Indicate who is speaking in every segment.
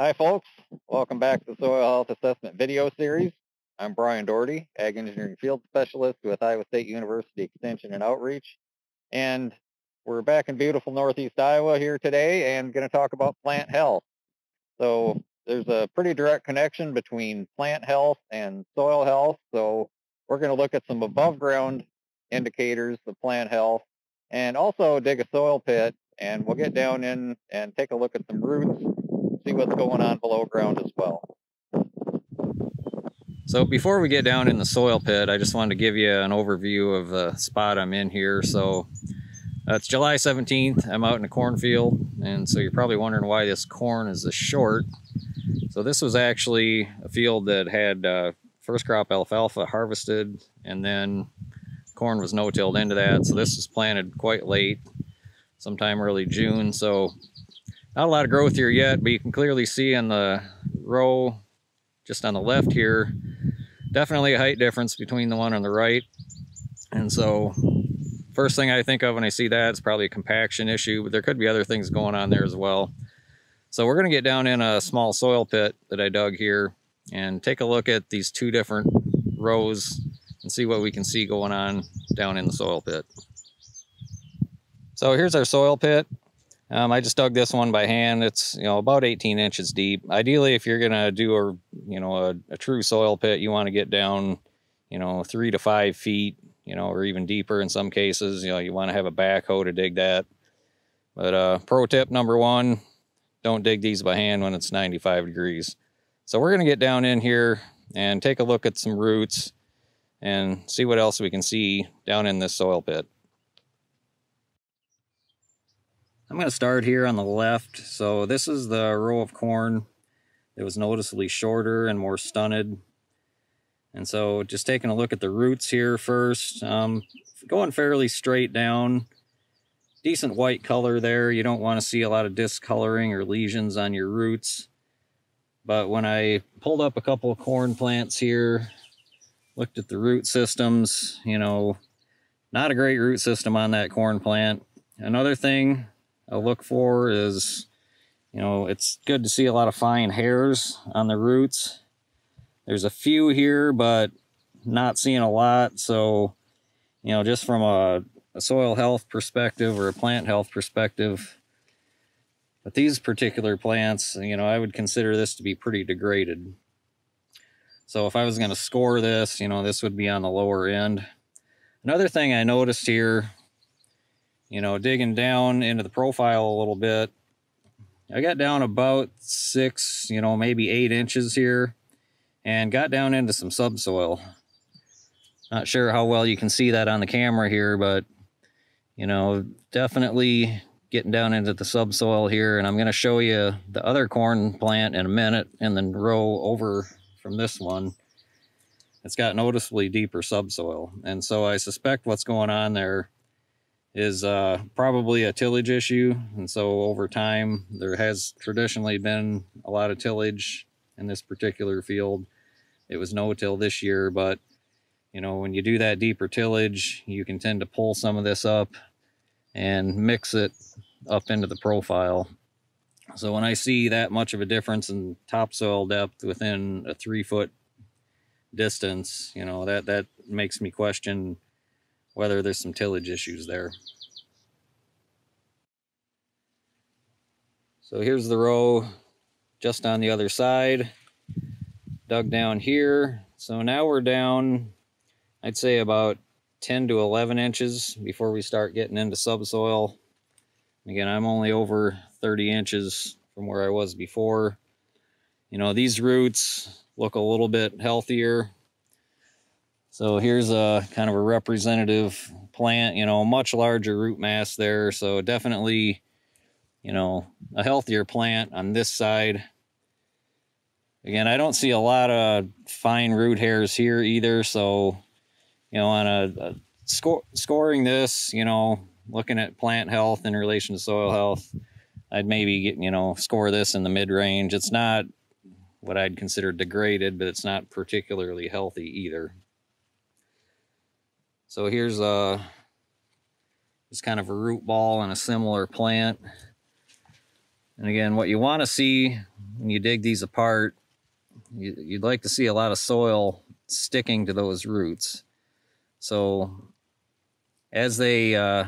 Speaker 1: Hi folks, welcome back to the Soil Health Assessment video series. I'm Brian Dougherty, Ag Engineering Field Specialist with Iowa State University Extension and Outreach. And we're back in beautiful Northeast Iowa here today and going to talk about plant health. So there's a pretty direct connection between plant health and soil health. So we're going to look at some above ground indicators of plant health and also dig a soil pit and we'll get down in and take a look at some roots see what's going on below ground as well.
Speaker 2: So before we get down in the soil pit, I just wanted to give you an overview of the spot I'm in here. So it's July 17th. I'm out in a cornfield, and so you're probably wondering why this corn is this short. So this was actually a field that had uh, first crop alfalfa harvested, and then corn was no-tilled into that. So this was planted quite late, sometime early June. So not a lot of growth here yet, but you can clearly see in the row just on the left here, definitely a height difference between the one on the right. And so first thing I think of when I see that is probably a compaction issue, but there could be other things going on there as well. So we're gonna get down in a small soil pit that I dug here and take a look at these two different rows and see what we can see going on down in the soil pit. So here's our soil pit. Um, I just dug this one by hand. It's, you know, about 18 inches deep. Ideally, if you're going to do a, you know, a, a true soil pit, you want to get down, you know, three to five feet, you know, or even deeper in some cases. You know, you want to have a backhoe to dig that. But uh, pro tip number one, don't dig these by hand when it's 95 degrees. So we're going to get down in here and take a look at some roots and see what else we can see down in this soil pit. I'm going to start here on the left. So this is the row of corn that was noticeably shorter and more stunted. And so just taking a look at the roots here first, um, going fairly straight down, decent white color there. You don't want to see a lot of discoloring or lesions on your roots. But when I pulled up a couple of corn plants here, looked at the root systems, you know, not a great root system on that corn plant. Another thing I look for is, you know, it's good to see a lot of fine hairs on the roots. There's a few here, but not seeing a lot. So, you know, just from a, a soil health perspective or a plant health perspective, but these particular plants, you know, I would consider this to be pretty degraded. So if I was going to score this, you know, this would be on the lower end. Another thing I noticed here you know, digging down into the profile a little bit, I got down about six, you know, maybe eight inches here and got down into some subsoil. Not sure how well you can see that on the camera here, but, you know, definitely getting down into the subsoil here. And I'm going to show you the other corn plant in a minute and then row over from this one. It's got noticeably deeper subsoil. And so I suspect what's going on there is uh, probably a tillage issue. And so over time, there has traditionally been a lot of tillage in this particular field. It was no-till this year, but you know, when you do that deeper tillage, you can tend to pull some of this up and mix it up into the profile. So when I see that much of a difference in topsoil depth within a three foot distance, you know, that, that makes me question whether there's some tillage issues there. So here's the row just on the other side, dug down here. So now we're down, I'd say about 10 to 11 inches before we start getting into subsoil. Again, I'm only over 30 inches from where I was before. You know, these roots look a little bit healthier so here's a kind of a representative plant, you know, much larger root mass there. So definitely, you know, a healthier plant on this side. Again, I don't see a lot of fine root hairs here either. So, you know, on a, a score, scoring this, you know, looking at plant health in relation to soil health, I'd maybe get, you know, score this in the mid range. It's not what I'd consider degraded, but it's not particularly healthy either. So here's a just kind of a root ball and a similar plant. And again, what you want to see when you dig these apart, you, you'd like to see a lot of soil sticking to those roots. So as they uh,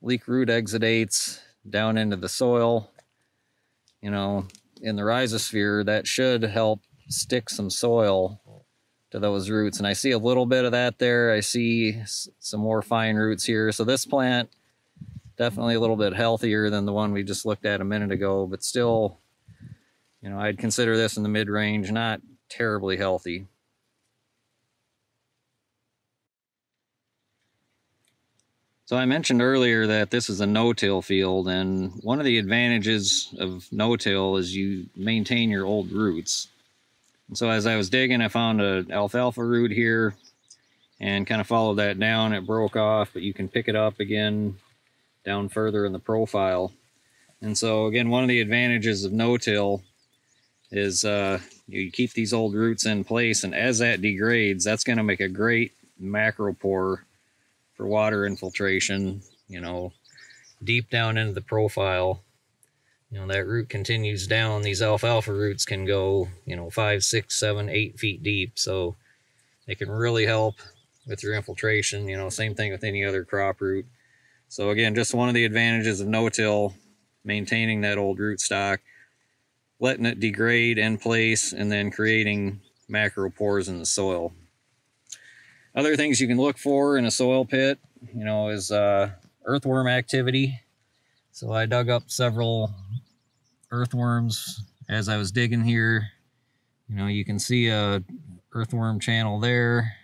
Speaker 2: leak root exudates down into the soil, you know, in the rhizosphere, that should help stick some soil to those roots. And I see a little bit of that there. I see some more fine roots here. So this plant, definitely a little bit healthier than the one we just looked at a minute ago, but still, you know, I'd consider this in the mid-range, not terribly healthy. So I mentioned earlier that this is a no-till field, and one of the advantages of no-till is you maintain your old roots. And so as I was digging, I found an alfalfa root here and kind of followed that down. It broke off, but you can pick it up again down further in the profile. And so again, one of the advantages of no-till is uh, you keep these old roots in place, and as that degrades, that's going to make a great macropore for water infiltration, you know, deep down into the profile. You know, that root continues down. These alfalfa roots can go, you know, five, six, seven, eight feet deep. So they can really help with your infiltration. You know, same thing with any other crop root. So again, just one of the advantages of no-till, maintaining that old root stock, letting it degrade in place, and then creating macropores in the soil. Other things you can look for in a soil pit, you know, is uh, earthworm activity. So I dug up several earthworms as I was digging here. You know, you can see a earthworm channel there,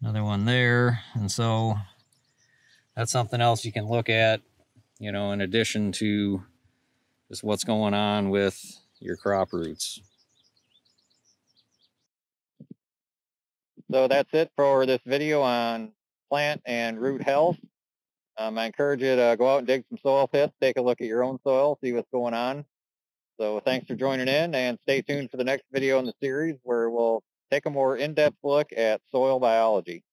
Speaker 2: another one there. And so that's something else you can look at, you know, in addition to just what's going on with your crop roots.
Speaker 1: So that's it for this video on plant and root health. Um, I encourage you to go out and dig some soil pits, take a look at your own soil, see what's going on. So thanks for joining in and stay tuned for the next video in the series where we'll take a more in-depth look at soil biology.